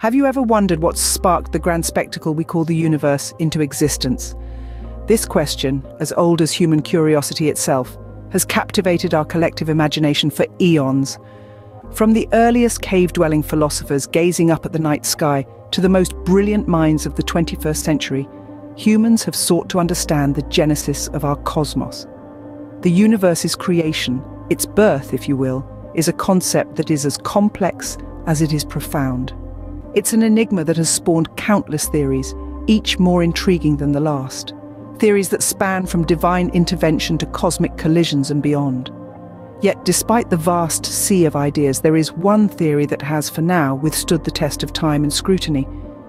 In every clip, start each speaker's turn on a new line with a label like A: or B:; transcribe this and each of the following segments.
A: Have you ever wondered what sparked the grand spectacle we call the universe into existence? This question, as old as human curiosity itself, has captivated our collective imagination for eons. From the earliest cave-dwelling philosophers gazing up at the night sky to the most brilliant minds of the 21st century, humans have sought to understand the genesis of our cosmos. The universe's creation, its birth, if you will, is a concept that is as complex as it is profound. It's an enigma that has spawned countless theories, each more intriguing than the last. Theories that span from divine intervention to cosmic collisions and beyond. Yet, despite the vast sea of ideas, there is one theory that has, for now, withstood the test of time and scrutiny.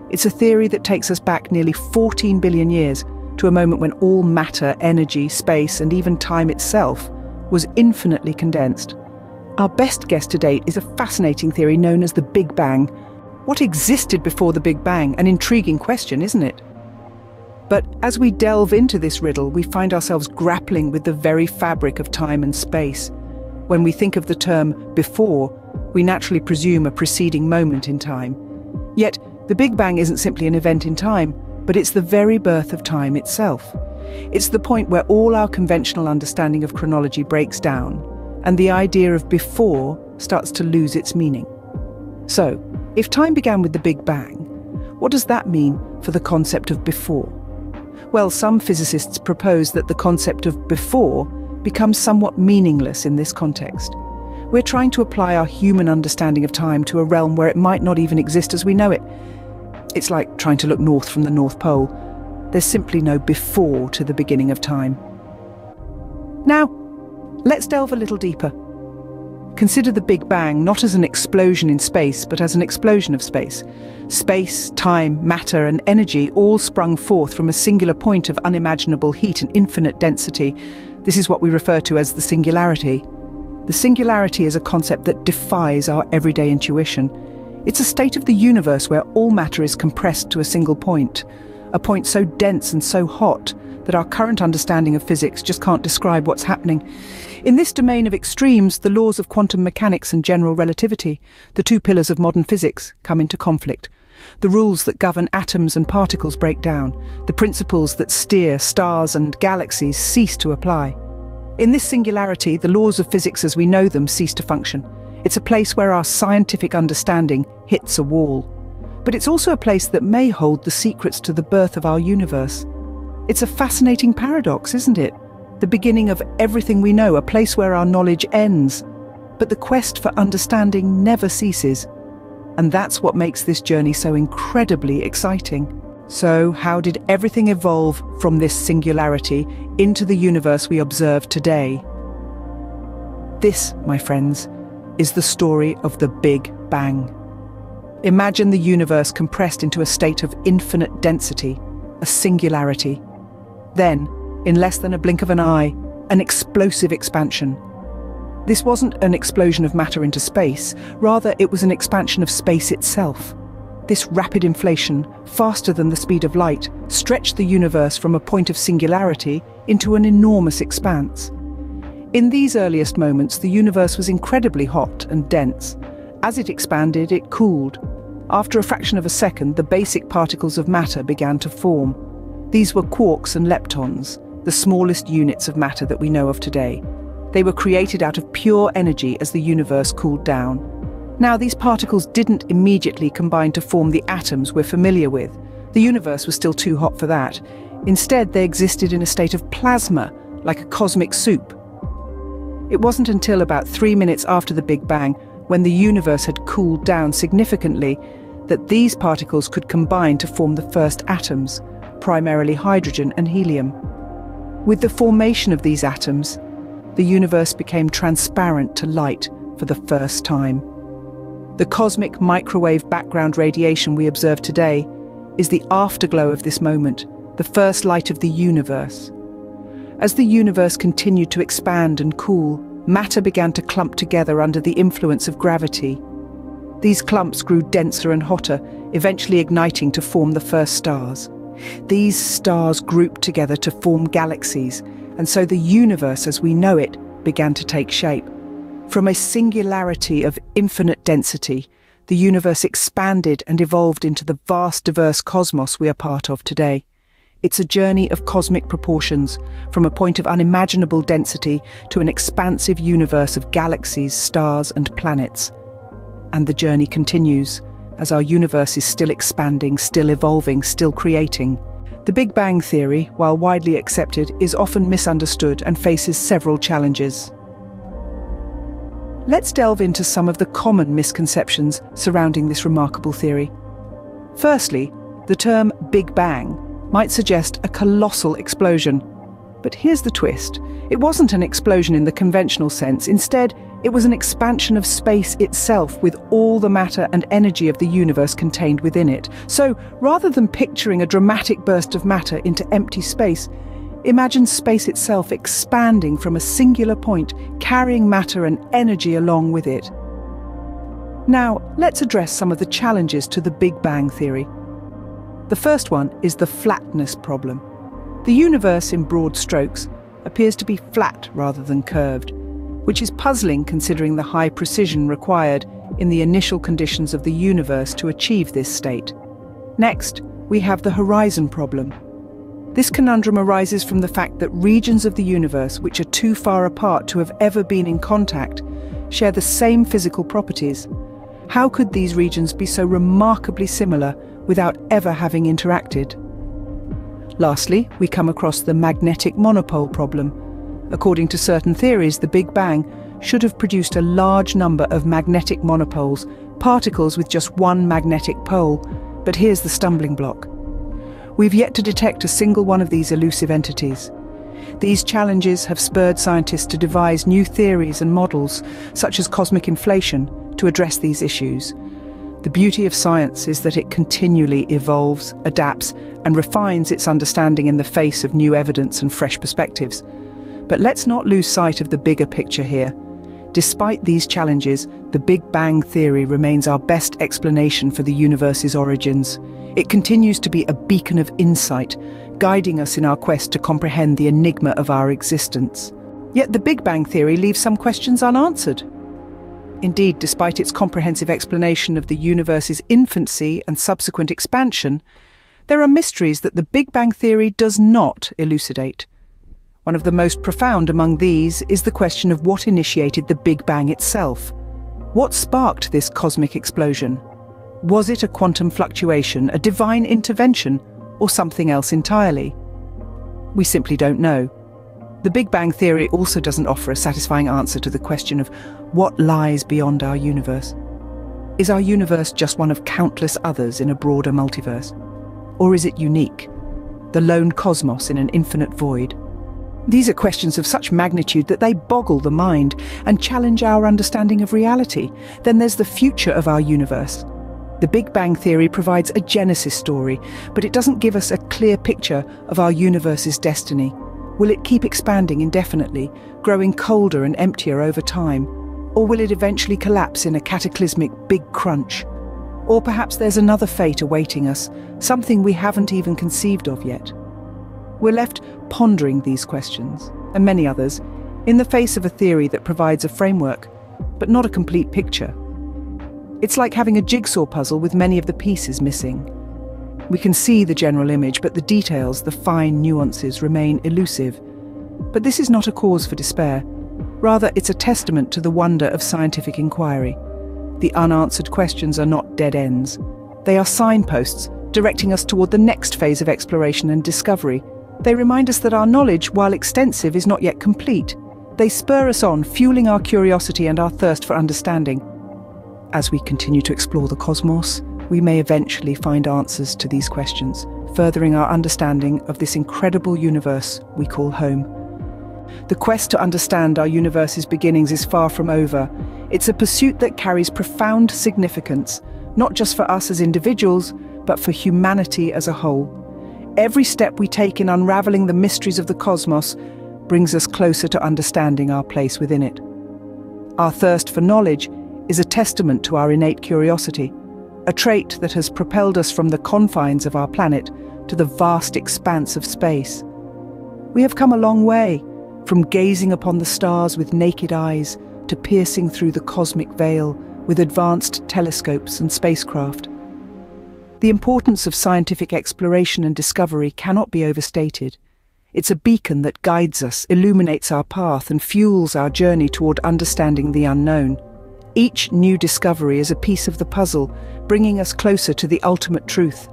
A: It's a theory that takes us back nearly 14 billion years to a moment when all matter, energy, space, and even time itself was infinitely condensed. Our best guess to date is a fascinating theory known as the Big Bang. What existed before the Big Bang? An intriguing question, isn't it? But as we delve into this riddle, we find ourselves grappling with the very fabric of time and space. When we think of the term before, we naturally presume a preceding moment in time. Yet, the Big Bang isn't simply an event in time, but it's the very birth of time itself. It's the point where all our conventional understanding of chronology breaks down and the idea of before starts to lose its meaning. So, if time began with the Big Bang, what does that mean for the concept of before? Well, some physicists propose that the concept of before becomes somewhat meaningless in this context. We're trying to apply our human understanding of time to a realm where it might not even exist as we know it. It's like trying to look north from the North Pole. There's simply no before to the beginning of time. Now, Let's delve a little deeper. Consider the Big Bang not as an explosion in space, but as an explosion of space. Space, time, matter, and energy all sprung forth from a singular point of unimaginable heat and infinite density. This is what we refer to as the singularity. The singularity is a concept that defies our everyday intuition. It's a state of the universe where all matter is compressed to a single point, a point so dense and so hot that our current understanding of physics just can't describe what's happening. In this domain of extremes, the laws of quantum mechanics and general relativity, the two pillars of modern physics, come into conflict. The rules that govern atoms and particles break down. The principles that steer stars and galaxies cease to apply. In this singularity, the laws of physics as we know them cease to function. It's a place where our scientific understanding hits a wall. But it's also a place that may hold the secrets to the birth of our universe. It's a fascinating paradox, isn't it? the beginning of everything we know, a place where our knowledge ends. But the quest for understanding never ceases. And that's what makes this journey so incredibly exciting. So, how did everything evolve from this singularity into the universe we observe today? This, my friends, is the story of the Big Bang. Imagine the universe compressed into a state of infinite density, a singularity. Then, in less than a blink of an eye, an explosive expansion. This wasn't an explosion of matter into space, rather it was an expansion of space itself. This rapid inflation, faster than the speed of light, stretched the universe from a point of singularity into an enormous expanse. In these earliest moments, the universe was incredibly hot and dense. As it expanded, it cooled. After a fraction of a second, the basic particles of matter began to form. These were quarks and leptons, the smallest units of matter that we know of today. They were created out of pure energy as the universe cooled down. Now, these particles didn't immediately combine to form the atoms we're familiar with. The universe was still too hot for that. Instead, they existed in a state of plasma, like a cosmic soup. It wasn't until about three minutes after the Big Bang, when the universe had cooled down significantly, that these particles could combine to form the first atoms, primarily hydrogen and helium. With the formation of these atoms, the universe became transparent to light for the first time. The cosmic microwave background radiation we observe today is the afterglow of this moment, the first light of the universe. As the universe continued to expand and cool, matter began to clump together under the influence of gravity. These clumps grew denser and hotter, eventually igniting to form the first stars. These stars grouped together to form galaxies, and so the universe as we know it began to take shape. From a singularity of infinite density, the universe expanded and evolved into the vast, diverse cosmos we are part of today. It's a journey of cosmic proportions, from a point of unimaginable density to an expansive universe of galaxies, stars, and planets. And the journey continues, as our universe is still expanding, still evolving, still creating. The Big Bang Theory, while widely accepted, is often misunderstood and faces several challenges. Let's delve into some of the common misconceptions surrounding this remarkable theory. Firstly, the term Big Bang might suggest a colossal explosion. But here's the twist. It wasn't an explosion in the conventional sense. Instead, it was an expansion of space itself with all the matter and energy of the universe contained within it. So, rather than picturing a dramatic burst of matter into empty space, imagine space itself expanding from a singular point, carrying matter and energy along with it. Now, let's address some of the challenges to the Big Bang Theory. The first one is the flatness problem. The universe, in broad strokes, appears to be flat rather than curved, which is puzzling considering the high precision required in the initial conditions of the universe to achieve this state. Next, we have the horizon problem. This conundrum arises from the fact that regions of the universe which are too far apart to have ever been in contact share the same physical properties. How could these regions be so remarkably similar without ever having interacted. Lastly, we come across the magnetic monopole problem. According to certain theories, the Big Bang should have produced a large number of magnetic monopoles, particles with just one magnetic pole. But here's the stumbling block. We've yet to detect a single one of these elusive entities. These challenges have spurred scientists to devise new theories and models, such as cosmic inflation, to address these issues. The beauty of science is that it continually evolves, adapts, and refines its understanding in the face of new evidence and fresh perspectives. But let's not lose sight of the bigger picture here. Despite these challenges, the Big Bang Theory remains our best explanation for the universe's origins. It continues to be a beacon of insight, guiding us in our quest to comprehend the enigma of our existence. Yet the Big Bang Theory leaves some questions unanswered. Indeed, despite its comprehensive explanation of the universe's infancy and subsequent expansion, there are mysteries that the Big Bang Theory does not elucidate. One of the most profound among these is the question of what initiated the Big Bang itself. What sparked this cosmic explosion? Was it a quantum fluctuation, a divine intervention, or something else entirely? We simply don't know. The Big Bang Theory also doesn't offer a satisfying answer to the question of what lies beyond our universe. Is our universe just one of countless others in a broader multiverse? Or is it unique, the lone cosmos in an infinite void? These are questions of such magnitude that they boggle the mind and challenge our understanding of reality. Then there's the future of our universe. The Big Bang Theory provides a genesis story, but it doesn't give us a clear picture of our universe's destiny. Will it keep expanding indefinitely, growing colder and emptier over time? Or will it eventually collapse in a cataclysmic big crunch? Or perhaps there's another fate awaiting us, something we haven't even conceived of yet. We're left pondering these questions, and many others, in the face of a theory that provides a framework, but not a complete picture. It's like having a jigsaw puzzle with many of the pieces missing. We can see the general image, but the details, the fine nuances, remain elusive. But this is not a cause for despair. Rather, it's a testament to the wonder of scientific inquiry. The unanswered questions are not dead ends. They are signposts, directing us toward the next phase of exploration and discovery. They remind us that our knowledge, while extensive, is not yet complete. They spur us on, fueling our curiosity and our thirst for understanding. As we continue to explore the cosmos, we may eventually find answers to these questions, furthering our understanding of this incredible universe we call home. The quest to understand our universe's beginnings is far from over. It's a pursuit that carries profound significance, not just for us as individuals, but for humanity as a whole. Every step we take in unraveling the mysteries of the cosmos brings us closer to understanding our place within it. Our thirst for knowledge is a testament to our innate curiosity a trait that has propelled us from the confines of our planet to the vast expanse of space. We have come a long way, from gazing upon the stars with naked eyes to piercing through the cosmic veil with advanced telescopes and spacecraft. The importance of scientific exploration and discovery cannot be overstated. It's a beacon that guides us, illuminates our path, and fuels our journey toward understanding the unknown. Each new discovery is a piece of the puzzle, bringing us closer to the ultimate truth.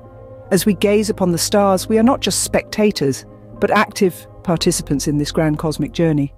A: As we gaze upon the stars, we are not just spectators, but active participants in this grand cosmic journey.